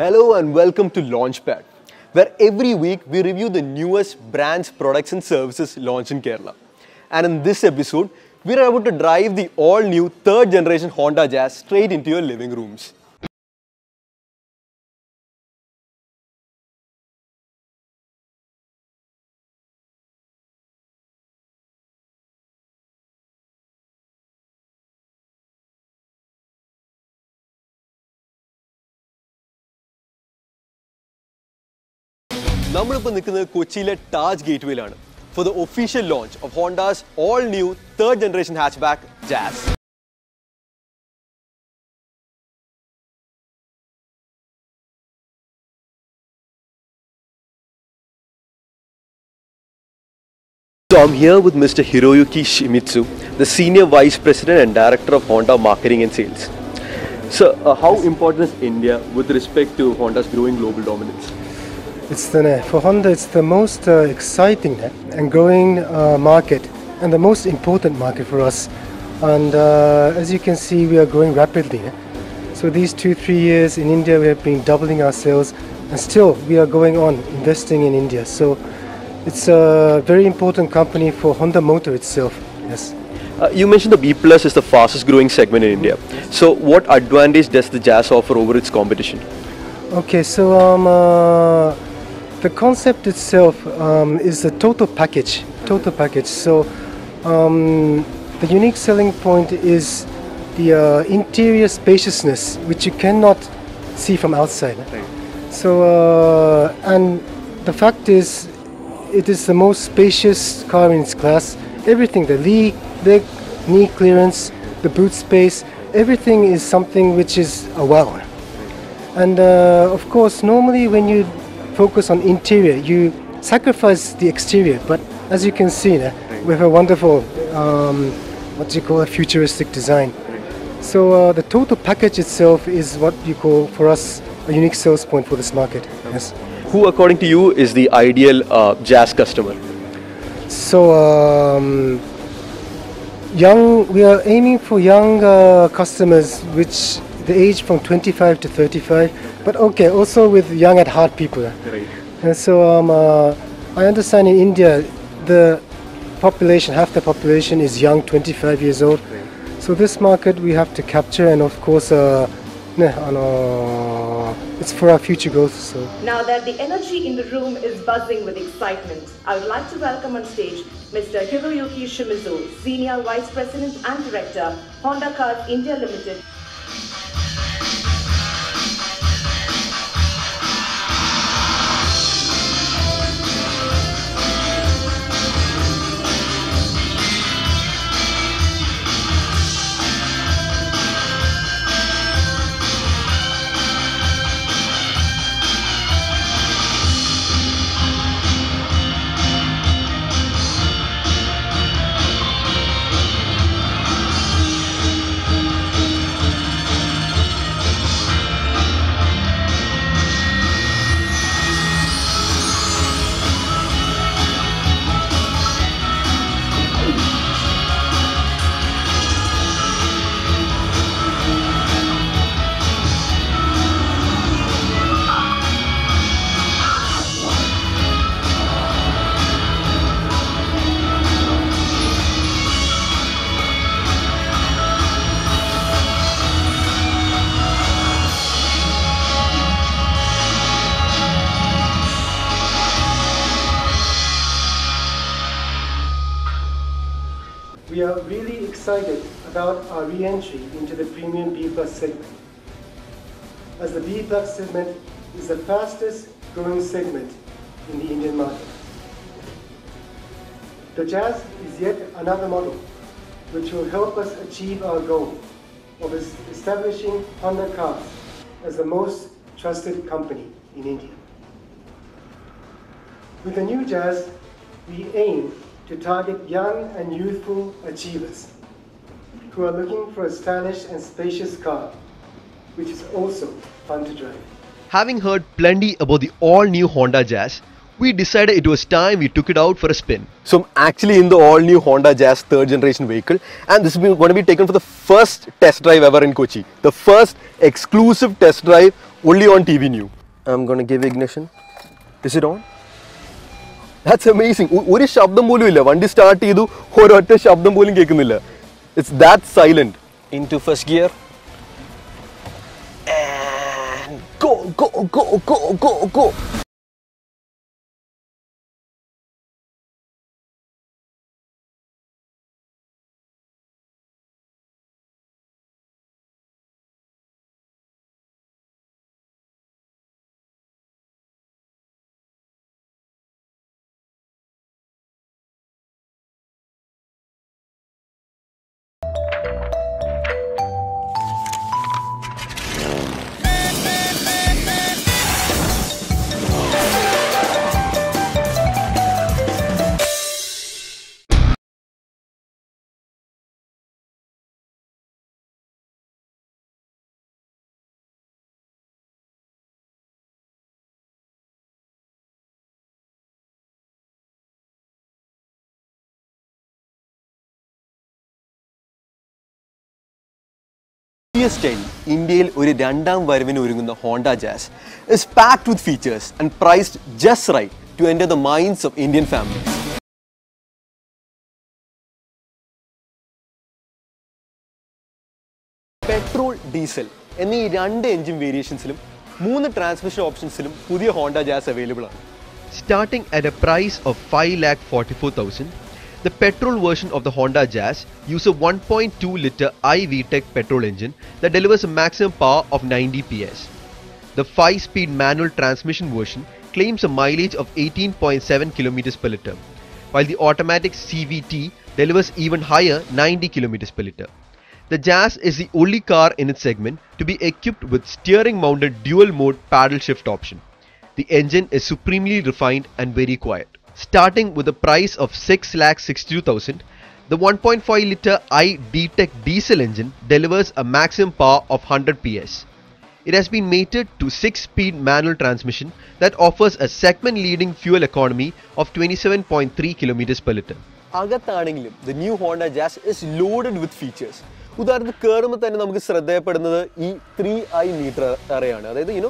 Hello and welcome to Launchpad, where every week we review the newest brands, products, and services launched in Kerala. And in this episode, we are about to drive the all new third generation Honda Jazz straight into your living rooms. നമ്മളിപ്പോൾ നിൽക്കുന്നത് കൊച്ചിയിലെ Taj ഗേറ്റ്വേയിലാണ് for the official launch of Honda's all new third generation hatchback Jazz So I'm here with Mr. Hiroyuki Shimizu, the Senior Vice President and Director of Honda Marketing and Sales. So, uh, how important is India with respect to Honda's growing global dominance? It's the, for Honda, it's the most uh, exciting and growing uh, market and the most important market for us. And uh, as you can see, we are growing rapidly. So these two, three years in India, we have been doubling our sales, and still we are going on investing in India. So it's a very important company for Honda Motor itself. Yes. Uh, you mentioned the B Plus is the fastest growing segment in India. So, what advantage does the Jazz offer over its competition? Okay, so um, uh, the concept itself um, is a total package. Total package. So um, the unique selling point is the uh, interior spaciousness, which you cannot see from outside. So uh, and the fact is, it is the most spacious car in its class. Everything, the leg, leg, knee clearance, the boot space, everything is something which is a wow. And uh, of course, normally when you focus on interior, you sacrifice the exterior. But as you can see, uh, we have a wonderful, um, what do you call a futuristic design. So uh, the total package itself is what you call for us a unique sales point for this market. Yes. Who, according to you, is the ideal uh, Jazz customer? So um, young, we are aiming for young uh, customers, which the age from 25 to 35. But okay, also with young at heart people. Right. And so um, uh, I understand in India the population, half the population is young, 25 years old. So this market we have to capture, and of course, uh, uh, it's for our future growth. So. Now that the energy in the room is buzzing with excitement, I would like to welcome on stage Mr. Hiroyuki Shimizu, Senior Vice President and Director, Honda Cars India Limited. Our re-entry into the premium B Plus segment. As the B Plus segment is the fastest growing segment in the Indian market. The Jazz is yet another model which will help us achieve our goal of establishing Honda Cars as the most trusted company in India. With the new Jazz, we aim to target young and youthful achievers who are looking for a stylish and spacious car, which is also fun to drive. Having heard plenty about the all new Honda Jazz, we decided it was time we took it out for a spin. So I'm actually in the all new Honda Jazz third generation vehicle and this is going to be taken for the first test drive ever in Kochi. The first exclusive test drive only on TV New. I'm gonna give ignition. Is it on? That's amazing. O- ഒരു ശബ്ദം പോലും ഇല്ല വണ്ടി start ചെയ്തു ഒരൊറ്റ ശബ്ദം പോലും കേൾക്കുന്നില്ല it's that silent. Into first gear. And go, go, go, go, go, go. S ten ഇന്ത്യയിൽ ഒരു രണ്ടാം വരവിന് ഒരുങ്ങുന്ന Honda Jazz is packed with features and priced just right to enter the minds of Indian family petrol diesel എന്നീ രണ്ട് engine വേരിയേഷൻസിലും മൂന്ന് transmission ഓപ്ഷൻസിലും പുതിയ ഹോണ്ട ജാസ് അവൈലബിൾ ആണ്. Starting at a price of five lakh forty four 5,44,000, the petrol version of the Honda Jazz uses a 1.2 liter iVTEC petrol engine that delivers a maximum power of 90 PS. The 5-speed manual transmission version claims a mileage of 18.7 km per liter, while the automatic CVT delivers even higher 90 km per liter. The Jazz is the only car in its segment to be equipped with steering mounted dual mode paddle shift option. The engine is supremely refined and very quiet Starting with a price of 6,62,000, the 1.5 litre iDTEC diesel engine delivers a maximum power of 100 PS. It has been mated to 6-speed manual transmission that offers a segment-leading fuel economy of 27.3 km per litre. അകത്താണെങ്കിലും the new Honda Jazz is loaded with features ഉദാഹരണത്തിന് കയറുമ്പോൾ തന്നെ നമുക്ക് ശ്രദ്ധയപ്പെടുന്നത് ഈ three I മീറ്റർ അറയാണ് അതായത് you know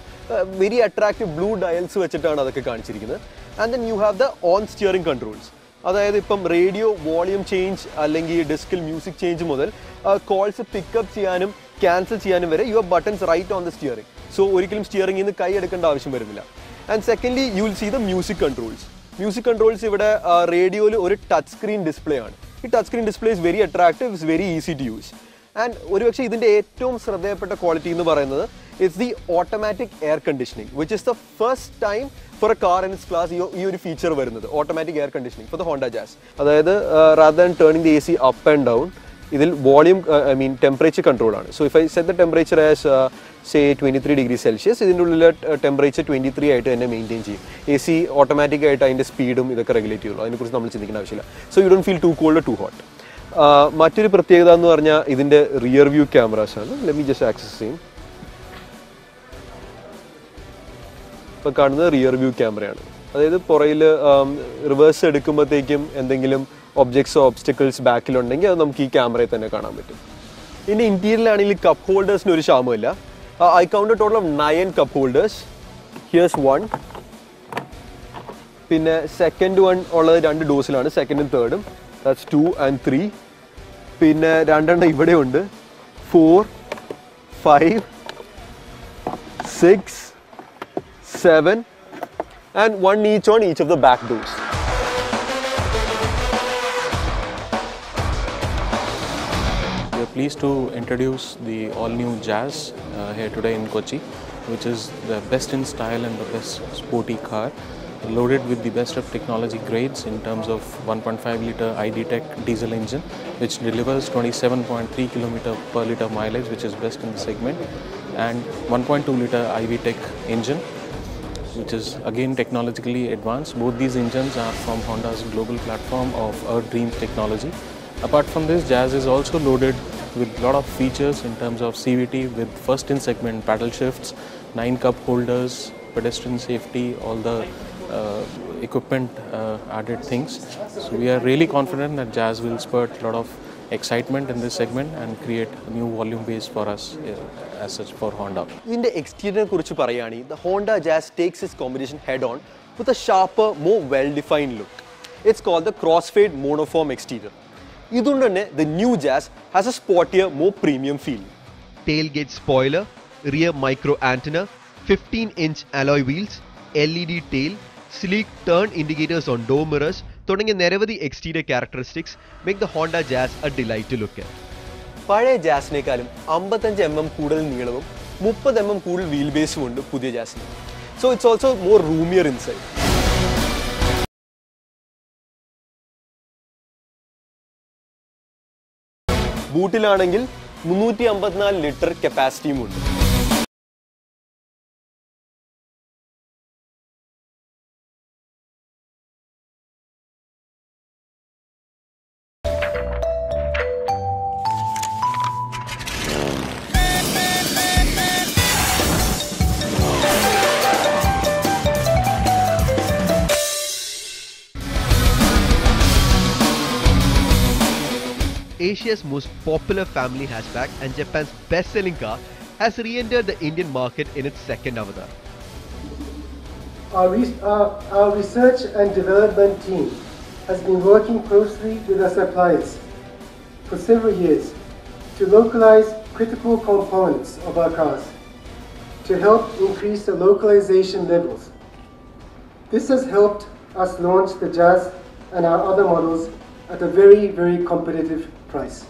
very attractive blue dials വെച്ചിട്ടാണ് അതൊക്കെ കാണിച്ചിരിക്കുന്നത് and then you have the on steering controls അതായത് ഇപ്പം റേഡിയോ വോളിയം ചേഞ്ച് അല്ലെങ്കിൽ ഡിസ്കിൽ മ്യൂസിക് ചേഞ്ച് മുതൽ കോൾസ് പിക്കപ്പ് ചെയ്യാനും ക്യാൻസൽ ചെയ്യാനും വരെ you have buttons right on the steering so ഒരിക്കലും സ്റ്റിയറിംഗിൽ നിന്ന് കൈ എടുക്കേണ്ട ആവശ്യം വരുന്നില്ല. And secondly you will see the music controls music controls ഇവിടെ റേഡിയോയിൽ ഒരു ടച്ച് സ്ക്രീൻ ഡിസ്പ്ലേ ആണ്. ഈ touch screen display is very attractive is very easy to use and ഒരുപക്ഷെ ഇതിന്റെ ഏറ്റവും ശ്രദ്ധേയപ്പെട്ട ക്വാളിറ്റി എന്ന് പറയുന്നത് it's the automatic air conditioning which is the first time for a car in class ഈ ഒരു ഫീച്ചർ വരുന്നത്. Automatic air conditioning for the Honda Jazz അതായത് rather than turning the A C up and down ഇതിൽ volume I mean temperature control ആണ്. So if I set the temperature as say twenty three degree Celsius ഇതിന്റെ ഉള്ളിൽ temperature twenty three ആയിട്ട് തന്നെ maintain ചെയ്യും. A C ഓട്ടോമാറ്റിക്കായിട്ട് അതിന്റെ സ്പീഡും ഇതൊക്കെ റെഗുലേറ്റ് ചെയ്യുള്ളൂ. അതിനെക്കുറിച്ച് നമ്മൾ ചിന്തിക്കേണ്ട ആവശ്യമില്ല. So you don't feel too cold too hot മറ്റൊരു പ്രത്യേകത എന്ന് പറഞ്ഞാൽ ഇതിന്റെ റിയർ വ്യൂ ക്യാമറാസ് ആണ്. ലെറ്റ് ജസ്റ്റ് ആക്സസ് ചെയ്യും ഇപ്പോൾ കാണുന്നത് റിയർ വ്യൂ ക്യാമറയാണ് അതായത് പുറയിൽ റിവേഴ്സ് എടുക്കുമ്പോഴത്തേക്കും എന്തെങ്കിലും ഒബ്ജക്ട്സോ ഒബ്സ്റ്റക്കിൾസ് ബാക്കിലുണ്ടെങ്കിൽ അത് നമുക്ക് ഈ ക്യാമറയിൽ തന്നെ കാണാൻ പറ്റും. ഇനി ഇന്റീരിയറിലാണെങ്കിൽ കപ്പ് ഹോൾഡേഴ്സിന് ഒരു ക്ഷാമമില്ല I count total of nine cup holders here's one പിന്നെ സെക്കൻഡ് വൺ ഉള്ളത് രണ്ട് ഡോസിലാണ് സെക്കൻഡും തേർഡും ദാറ്റ്സ് ടു ആൻഡ് ത്രീ പിന്നെ രണ്ടെണ്ണം ഇവിടെയുണ്ട് four five six seven, and one each on each of the back doors. We are pleased to introduce the all-new Jazz uh, here today in Kochi, which is the best in style and the best sporty car, loaded with the best of technology grades in terms of 1.5 liter iDTEC diesel engine, which delivers 27.3 kilometer per liter mileage, which is best in the segment, and 1.2 liter iVTEC engine, which is again technologically advanced. Both these engines are from Honda's global platform of Earth Dreams technology. Apart from this, Jazz is also loaded with a lot of features in terms of CVT with first in segment paddle shifts, 9 cup holders, pedestrian safety, all the uh, equipment uh, added things. So we are really confident that Jazz will spurt a lot of excitement in this segment and create a new volume base for us uh, as such for Honda. In the exterior, the Honda Jazz takes its combination head on with a sharper, more well-defined look. It's called the crossfade monoform exterior. Idundane, the new Jazz has a sportier, more premium feel. Tailgate spoiler, rear micro antenna, 15-inch alloy wheels, LED tail, sleek turn indicators on door mirrors തുടങ്ങിയ നിരവധി exterior characteristics make the Honda Jazz a delight look പഴയ ജാസിനേക്കാളും അമ്പത്തഞ്ച് M M കൂടുതൽ നീളവും മുപ്പത് M M കൂടുതൽ wheel ബേസും ഉണ്ട് പുതിയ ജാസിന്. So it's also more roomier inside ബൂട്ടിലാണെങ്കിൽ മുന്നൂറ്റി അമ്പത്തിനാല് ലിറ്റർ കപ്പാസിറ്റിയും ഉണ്ട്. Asia's most popular family hatchback and Japan's best-selling car has re-entered the Indian market in its second avatar. Our, re- our, our research and development team has been working closely with our suppliers for several years to localize critical components of our cars to help increase the localization levels. This has helped us launch the Jazz and our other models at a very, very competitive price.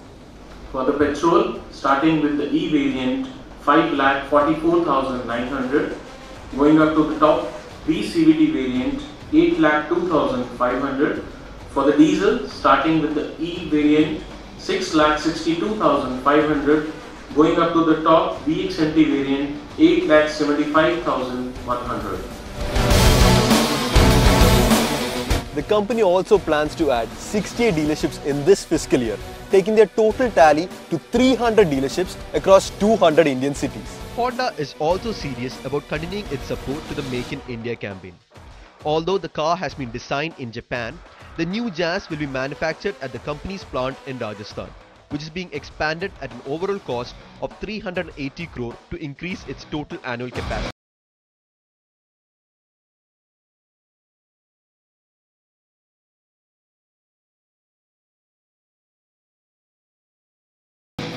For the petrol, starting with the E variant, 5 lakh 44,900, going up to the top V CVT variant, 8 lakh 2,500. For the diesel, starting with the E variant, 6 lakh 62,500, going up to the top VXMT variant, 8 lakh 75,100. The company also plans to add 68 dealerships in this fiscal year, taking their total tally to 300 dealerships across 200 Indian cities. Honda is also serious about continuing its support to the Make in India campaign. Although the car has been designed in Japan, the new Jazz will be manufactured at the company's plant in Rajasthan, which is being expanded at an overall cost of 380 crore to increase its total annual capacity.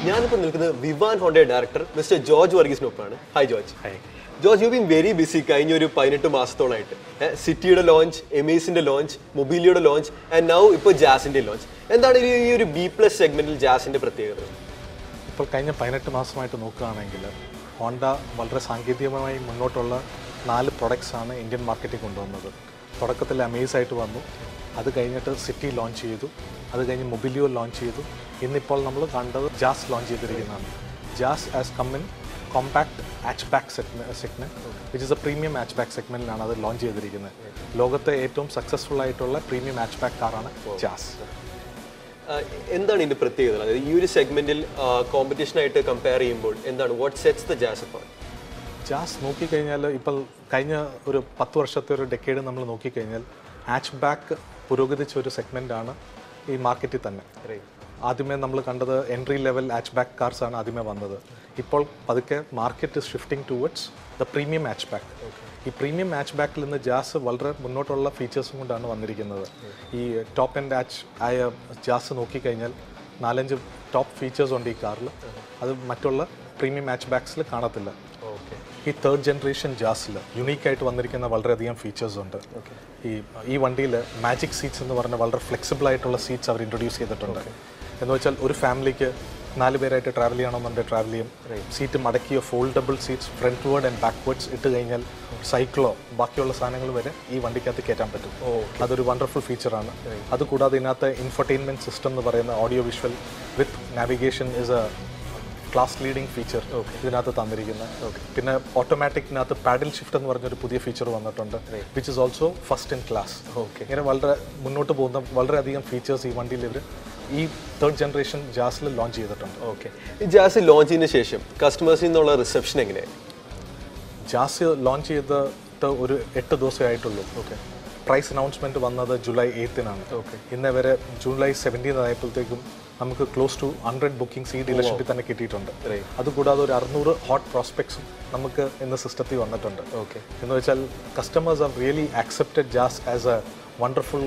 ഞാനിപ്പോൾ നിൽക്കുന്നത് വിവാൻ ഹോണ്ടയുടെ director mister George വർഗീസിനൊപ്പമാണ്. Hi George hi George you been very busy കഴിഞ്ഞ ഒരു പതിനെട്ട് മാസത്തോളമായിട്ട് സിറ്റിയുടെ launch എമേസിന്റെ launch മൊബീലിയുടെ ലോഞ്ച് ആൻഡ് നൗ ഇപ്പോൾ ജാസിന്റെ ലോഞ്ച് എന്താണ് ഈ ഈ ഒരു ബി പ്ലസ് സെഗ്മെന്റിൽ ജാസിന്റെ പ്രത്യേകത? ഇപ്പോൾ കഴിഞ്ഞ പതിനെട്ട് മാസമായിട്ട് നോക്കുകയാണെങ്കിൽ ഹോണ്ട വളരെ സാങ്കേതികമായി മുന്നോട്ടുള്ള നാല് പ്രൊഡക്ട്സ് ആണ് ഇന്ത്യൻ മാർക്കറ്റിൽ കൊണ്ടുവന്നത്. തുടക്കത്തിൽ അമേസ് ആയിട്ട് വന്നു. അത് കഴിഞ്ഞിട്ട് സിറ്റി ലോഞ്ച് ചെയ്തു. അത് കഴിഞ്ഞ് മൊബിലിയോ ലോഞ്ച് ചെയ്തു. ഇന്നിപ്പോൾ നമ്മൾ കണ്ടത് Jazz launch ചെയ്തിരിക്കുന്നതാണ്. Jazz as coming compact hatchback segment which is a premium hatchback സെഗ്മെന്റിലാണ് അത് ലോഞ്ച് ചെയ്തിരിക്കുന്നത്. ലോകത്തെ ഏറ്റവും സക്സസ്ഫുൾ ആയിട്ടുള്ള പ്രീമിയം ആച്ച് ബാക്ക് കാറാണ് ജാസ്. എന്താണ് ഇതിന്റെ പ്രത്യേകത? അതായത് ഈ ഒരു സെഗ്മെന്റിൽ കോമ്പറ്റീഷനായിട്ട് കമ്പയർ ചെയ്യുമ്പോൾ എന്താണ് വാട്ട് സെറ്റ്സ് ദ ജാസ് അപ്പോൾ ജാസ് നോക്കിക്കഴിഞ്ഞാൽ ഇപ്പോൾ കഴിഞ്ഞ ഒരു പത്ത് വർഷത്തെ ഒരു ഡെക്കേഡ് നമ്മൾ നോക്കിക്കഴിഞ്ഞാൽ ആച്ച് ബാക്ക് പുരോഗതിച്ച ഒരു സെഗ്മെന്റാണ് ഈ മാർക്കറ്റിൽ തന്നെ. ആദ്യമേ നമ്മൾ കണ്ടത് entry level hatchback cars ആണ് ആദ്യമേ വന്നത്. ഇപ്പോൾ പതുക്കെ market shifting towards the premium hatchback ഈ പ്രീമിയം ആച്ച് ബാക്കിൽ നിന്ന് ജാസ് വളരെ മുന്നോട്ടുള്ള ഫീച്ചേഴ്സും കൊണ്ടാണ് വന്നിരിക്കുന്നത്. ഈ ടോപ്പ് ആൻഡ് ആച്ച് ആയ ജാസ് നോക്കിക്കഴിഞ്ഞാൽ നാലഞ്ച് ടോപ്പ് ഫീച്ചേഴ്സ് ഉണ്ട് ഈ കാറിൽ അത് മറ്റുള്ള പ്രീമിയം ആച്ച് ബാക്സിൽ കാണത്തില്ല. ഈ തേർഡ് ജനറേഷൻ ജാസിൽ യുണീക്കായിട്ട് വന്നിരിക്കുന്ന വളരെയധികം ഫീച്ചേഴ്സ് ഉണ്ട്. ഈ ഈ വണ്ടിയിൽ മാജിക് സീറ്റ്സ് എന്ന് പറഞ്ഞ വളരെ ഫ്ലെക്സിബിൾ ആയിട്ടുള്ള സീറ്റ്സ് അവർ ഇൻട്രൊഡ്യൂസ് ചെയ്തിട്ടുണ്ട്. എന്ന് വെച്ചാൽ ഒരു ഫാമിലിക്ക് നാല് പേരായിട്ട് ട്രാവൽ ചെയ്യണമെന്നുണ്ടെങ്കിൽ ട്രാവൽ ചെയ്യും. Seat മടക്കിയോ foldable seats frontward and backwards ഇട്ട് കഴിഞ്ഞാൽ സൈക്കിളോ ബാക്കിയുള്ള സാധനങ്ങൾ വരെ ഈ വണ്ടിക്കകത്ത് കയറ്റാൻ പറ്റും. അതൊരു വണ്ടർഫുൾ ഫീച്ചറാണ് അതുകൂടാതെ ഇതിനകത്ത് ഇൻഫർടൈൻമെന്റ് സിസ്റ്റം എന്ന് പറയുന്ന audio visual with navigation is a class leading feature ഇതിനകത്ത് തന്നിരിക്കുന്നത്. പിന്നെ ഓട്ടോമാറ്റിക്കിനകത്ത് പാഡിൽ ഷിഫ്റ്റ് എന്ന് പറഞ്ഞൊരു പുതിയ ഫീച്ചർ വന്നിട്ടുണ്ട് which is also first in class okay ഇങ്ങനെ വളരെ മുന്നോട്ട് പോകുന്ന വളരെയധികം ഫീച്ചേഴ്സ് ഈ വണ്ടിയിൽ ഇവർ ഈ തേർഡ് ജനറേഷൻ ജാസിൽ ലോഞ്ച് ചെയ്തിട്ടുണ്ട്. ഓക്കെ ഈ ജാസ് ലോഞ്ച് ചെയ്തതിന് ശേഷം കസ്റ്റമേഴ്സിൽ നിന്നുള്ള റിസപ്ഷൻ എങ്ങനെയാണ് ജാസ് ലോഞ്ച് ചെയ്തിട്ട് ഒരു എട്ട് ദിവസമേ ആയിട്ടുള്ളൂ. ഓക്കെ പ്രൈസ് അനൗൺസ്മെന്റ് വന്നത് ജൂലൈ എയ്ത്തിനാണ് ഓക്കെ ഇന്ന് വരെ ജൂലൈ സെവന്റീൻ ആയപ്പോഴത്തേക്കും നമുക്ക് ക്ലോസ് ടു ഹൺഡ്രഡ് ബുക്കിംഗ്സ് ഈ ഡീലർഷിപ്പിൽ തന്നെ കിട്ടിയിട്ടുണ്ട്. അതുകൂടാതെ ഒരു അറുന്നൂറ് ഹോട്ട് പ്രോസ്പെക്ട്സും നമുക്ക് ഇന്ന് സിസ്റ്റത്തിൽ വന്നിട്ടുണ്ട്. ഓക്കെ എന്ന് വെച്ചാൽ customers are really accepted Jazz as a wonderful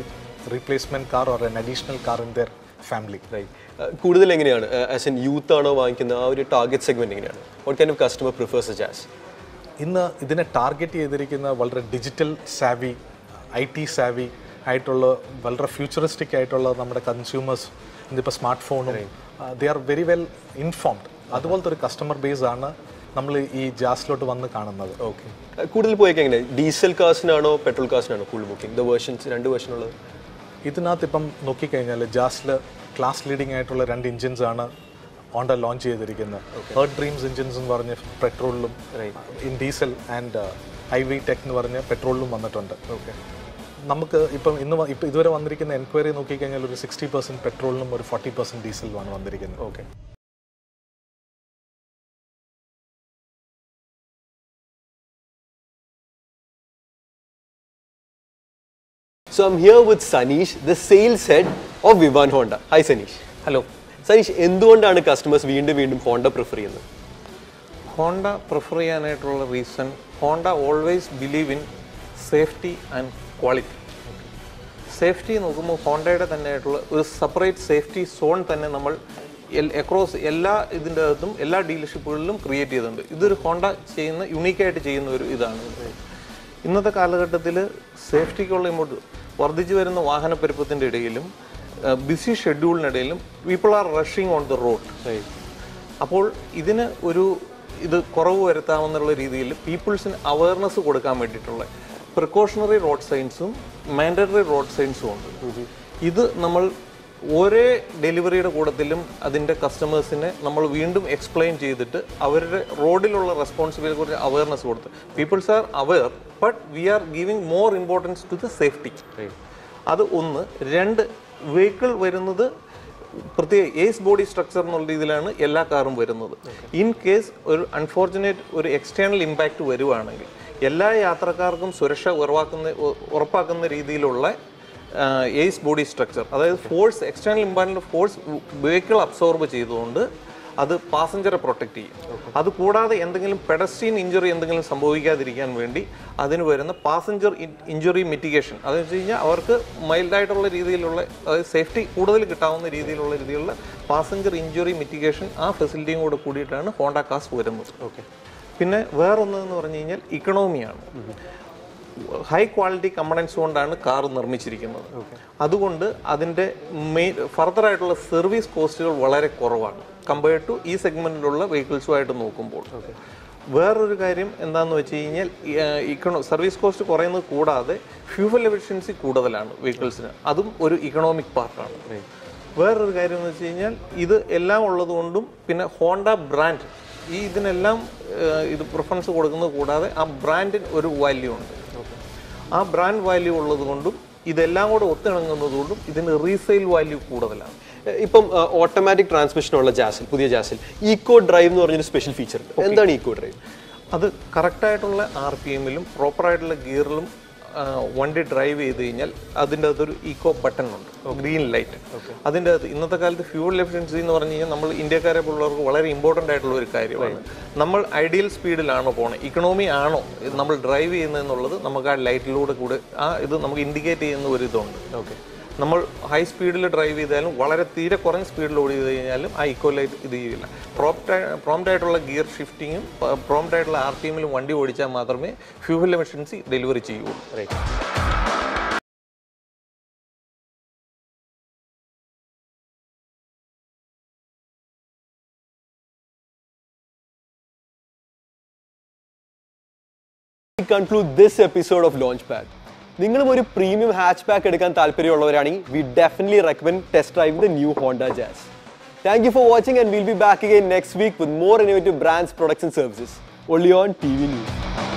replacement car or an additional car in their family right കൂടുതൽ എങ്ങനെയാണ്? ആസ് എൻ യൂത്ത് ആണോ വാങ്ങിക്കുന്ന ആ ഒരു ടാർഗറ്റ് സെഗ്മെന്റ് എങ്ങനെയാണ്? What kind of customer prefers Jazz ഇന്ന് ഇതിനെ ടാർഗറ്റ് ചെയ്തിരിക്കുന്ന വളരെ digital savvy I T savvy ആയിട്ടുള്ള വളരെ ഫ്യൂച്ചറിസ്റ്റിക് ആയിട്ടുള്ള നമ്മുടെ കൺസ്യൂമേഴ്സ് ഇന്നിപ്പോൾ സ്മാർട്ട് ഫോണും they are very well informed അതുപോലത്തെ ഒരു കസ്റ്റമർ ബേസ് ആണ് നമ്മൾ ഈ ജാസിലോട്ട് വന്ന് കാണുന്നത്. ഓക്കെ കൂടുതൽ പോയൊക്കെ എങ്ങനെ? ഡീസൽ കാസിനാണോ പെട്രോൾ കാസിനാണോ കൂടുതൽ ബുക്കിംഗ് ദ വേർഷൻസ് രണ്ട് വേർഷൻ ഉള്ളത്? ഇതിനകത്ത് ഇപ്പം നോക്കിക്കഴിഞ്ഞാൽ ജാസ്റ്റിൽ ക്ലാസ് ലീഡിംഗ് ആയിട്ടുള്ള രണ്ട് എഞ്ചിൻസ് ആണ് ഹോണ്ട ലോഞ്ച് ചെയ്തിരിക്കുന്നത്. ഹേർഡ് ഡ്രീംസ് എഞ്ചിൻസ് എന്ന് പറഞ്ഞ് പെട്രോളിലും in diesel and I V tech എന്ന് പറഞ്ഞ് പെട്രോളിലും വന്നിട്ടുണ്ട്. ഓക്കെ നമുക്ക് ഇപ്പം ഇന്ന് ഇപ്പം ഇതുവരെ വന്നിരിക്കുന്ന എൻക്വയറി നോക്കിക്കഴിഞ്ഞാൽ ഒരു സിക്സ്റ്റി പെർസെന്റ് പെട്രോളിനും ഒരു ഫോർട്ടി പെർസെന്റ് ഡീസലുമാണ് വന്നിരിക്കുന്നത്. Okay So I'm here with Sanish, the sales head of Vivan Honda. Hi Sanish. Hello Sanish എന്തുകൊണ്ടാണ് കസ്റ്റമേഴ്സ് വീണ്ടും വീണ്ടും ഹോണ്ട പ്രിഫർ ചെയ്യുന്നത്? ഹോണ്ട പ്രിഫർ ചെയ്യാനായിട്ടുള്ള reason Honda always believe in safety and quality safety നോക്കുമ്പോൾ ഹോണ്ടയുടെ തന്നെ ആയിട്ടുള്ള ഒരു സെപ്പറേറ്റ് സേഫ്റ്റി സോൺ തന്നെ നമ്മൾ അക്രോസ് എല്ലാ ഇതിന്റെ അകത്തും എല്ലാ ഡീലർഷിപ്പുകളിലും ക്രിയേറ്റ് ചെയ്തിട്ടുണ്ട്. ഇതൊരു ഹോണ്ട ചെയ്യുന്ന യുണീക്കായിട്ട് ചെയ്യുന്ന ഒരു ഇതാണ്. ഇന്നത്തെ കാലഘട്ടത്തിൽ സേഫ്റ്റിക്കുള്ള ഇങ്ങോട്ട് വർദ്ധിച്ചു വരുന്ന വാഹനപ്പെരുപ്പത്തിന്റെ ഇടയിലും busy ഷെഡ്യൂളിനിടയിലും people are rushing on the road അപ്പോൾ ഇതിന് ഒരു ഇത് കുറവ് വരുത്താമെന്നുള്ള രീതിയിൽ പീപ്പിൾസിന് അവയർനെസ് കൊടുക്കാൻ വേണ്ടിയിട്ടുള്ള പ്രിക്കോഷണറി റോഡ് സൈൻസും മാൻഡറ്ററി റോഡ് സൈൻസും ഉണ്ട്. ഇത് നമ്മൾ ഒരേ ഡെലിവറിയുടെ കൂട്ടത്തിലും അതിന്റെ കസ്റ്റമേഴ്സിനെ നമ്മൾ വീണ്ടും എക്സ്പ്ലെയിൻ ചെയ്തിട്ട് അവരുടെ റോഡിലുള്ള റെസ്പോൺസിബിലിറ്റി കുറിച്ച് അവയർനെസ് കൊടുത്ത് peoples are aware but we are giving more importance to the safety അത് ഒന്ന്. രണ്ട് വെഹിക്കിൾ വരുന്നത് പ്രത്യേക ഏസ് ബോഡി സ്ട്രക്ചർ എന്നുള്ള രീതിയിലാണ് എല്ലാ കാറും വരുന്നത്. ഇൻ കേസ് ഒരു അൺഫോർച്ചുനേറ്റ് ഒരു എക്സ്റ്റേണൽ ഇമ്പാക്റ്റ് വരുവാണെങ്കിൽ എല്ലാ യാത്രക്കാർക്കും സുരക്ഷ ഉറവാക്കുന്ന ഉറപ്പാക്കുന്ന രീതിയിലുള്ള ഏസ് ബോഡി സ്ട്രക്ചർ. അതായത് ഫോഴ്സ് എക്സ്റ്റേണൽ ഇമ്പാക്റ്റിന്റെ ഫോഴ്സ് വെഹിക്കിൾ അബ്സോർബ് ചെയ്തുകൊണ്ട് അത് പാസഞ്ചറെ പ്രൊട്ടക്റ്റ് ചെയ്യും. അത് കൂടാതെ എന്തെങ്കിലും പെഡസ്റ്റീൻ ഇഞ്ചുറി എന്തെങ്കിലും സംഭവിക്കാതിരിക്കാൻ വേണ്ടി അതിന് വരുന്ന പാസഞ്ചർ ഇഞ്ചുറി മിറ്റിഗേഷൻ അതെന്ന് വെച്ച് കഴിഞ്ഞാൽ അവർക്ക് മൈൽഡായിട്ടുള്ള രീതിയിലുള്ള അതായത് സേഫ്റ്റി കൂടുതൽ കിട്ടാവുന്ന രീതിയിലുള്ള രീതിയിലുള്ള പാസഞ്ചർ ഇഞ്ചുറി മിറ്റിഗേഷൻ ആ ഫെസിലിറ്റിയും കൂടെ കൂടിയിട്ടാണ് ഹോണ്ട കാസ് വരുന്നത്. ഓക്കെ പിന്നെ വേറൊന്നെന്ന് പറഞ്ഞു കഴിഞ്ഞാൽ ഇക്കണോമിയാണ് ഹൈ ക്വാളിറ്റി കമ്പണൻസ് കൊണ്ടാണ് കാർ നിർമ്മിച്ചിരിക്കുന്നത്. അതുകൊണ്ട് അതിന്റെ മെയിൻ ഫർദർ ആയിട്ടുള്ള സർവീസ് കോസ്റ്റുകൾ വളരെ കുറവാണ്. കമ്പയർഡ് ടു ഈ സെഗ്മെന്റിലുള്ള വെഹിക്കിൾസുമായിട്ട് നോക്കുമ്പോൾ. വേറൊരു കാര്യം എന്താണെന്ന് വെച്ച് കഴിഞ്ഞാൽ ഇക്കണോ സർവീസ് കോസ്റ്റ് കുറയുന്നത് കൂടാതെ ഫ്യൂവൽ എഫിഷ്യൻസി കൂടുതലാണ് വെഹിക്കിൾസിന് അതും ഒരു ഇക്കണോമിക് പാർട്ടാണ് വേറൊരു കാര്യം എന്ന് വെച്ച് കഴിഞ്ഞാൽ ഇത് എല്ലാം ഉള്ളതുകൊണ്ടും പിന്നെ ഹോണ്ട ബ്രാൻഡ് ഈ ഇതിനെല്ലാം ഇത് പ്രിഫറൻസ് കൊടുക്കുന്നത് കൂടാതെ ആ ബ്രാൻഡിന് ഒരു വാല്യൂ ഉണ്ട്. ആ ബ്രാൻഡ് വാല്യൂ ഉള്ളത് കൊണ്ടും ഇതെല്ലാം കൂടെ ഒത്തിണങ്ങുന്നത് കൊണ്ടും ഇതിന് റീസെയിൽ വാല്യൂ കൂടുതലാണ്. ഇപ്പം ഓട്ടോമാറ്റിക് ട്രാൻസ്മിഷൻ ഉള്ള ജാസിൽ പുതിയ ജാസിൽ ഈക്കോ ഡ്രൈവ് എന്ന് പറഞ്ഞൊരു സ്പെഷ്യൽ ഫീച്ചർ ഉണ്ട്. എന്താണ് ഈക്കോ ഡ്രൈവ് അത് കറക്റ്റായിട്ടുള്ള ആർ പി എമ്മിലും പ്രോപ്പറായിട്ടുള്ള ഗിയറിലും വണ്ടി ഡ്രൈവ് ചെയ്ത് കഴിഞ്ഞാൽ അതിന്റെ അകത്തൊരു ഈക്കോ ബട്ടൺ ഉണ്ട്. ഗ്രീൻ ലൈറ്റ് അതിന്റെ അകത്ത് ഇന്നത്തെ കാലത്ത് ഫ്യൂൾ എഫിഷ്യൻസി എന്ന് പറഞ്ഞു കഴിഞ്ഞാൽ നമ്മൾ ഇന്ത്യക്കാരെ പോലുള്ളവർക്ക് വളരെ ഇമ്പോർട്ടന്റ് ആയിട്ടുള്ള ഒരു കാര്യമാണ്. നമ്മൾ ഐഡിയൽ സ്പീഡിലാണോ പോണത് ഇക്കണോമി ആണോ നമ്മൾ ഡ്രൈവ് ചെയ്യുന്നതെന്നുള്ളത് നമുക്ക് ആ ലൈറ്റിലൂടെ കൂടെ ആ ഇത് നമുക്ക് ഇൻഡിക്കേറ്റ് ചെയ്യുന്ന ഒരു ഇതുണ്ട്. ഓക്കെ നമ്മൾ ഹൈ സ്പീഡിൽ ഡ്രൈവ് ചെയ്താലും വളരെ തീരെ കുറഞ്ഞ സ്പീഡിൽ ഓടി ചെയ്ത് കഴിഞ്ഞാലും ആ ലൈറ്റ് ഇത് ചെയ്യില്ല. പ്രോപ്റ്റ് പ്രോംപ്റ്റ് ആയിട്ടുള്ള ഗിയർ ഷിഫ്റ്റിങ്ങും പ്രോംപ്റ്റ് ആയിട്ടുള്ള ആർ ടി എമ്മിലും വണ്ടി ഓടിച്ചാൽ മാത്രമേ ഫ്യൂവൽ എമിഷൻസി ഡെലിവറി ചെയ്യുള്ളൂ right നിങ്ങളും ഒരു പ്രീമിയം ഹാച്ച് ബാക്ക് എടുക്കാൻ താല്പര്യമുള്ളവരാണെങ്കിൽ we definitely recommend test drive the new Honda Jazz thank you for watching and will be back again next week with more innovative brands products and services only on TV News.